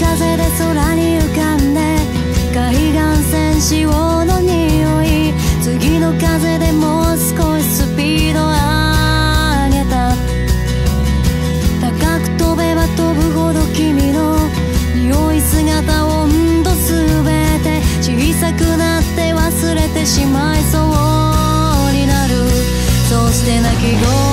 風で空に浮かぶ捨てなきゃ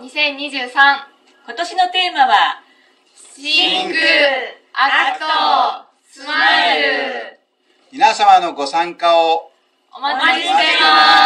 2023今年のテーマはシンクアクト。スマイル。皆様のご参加を。お待ちしています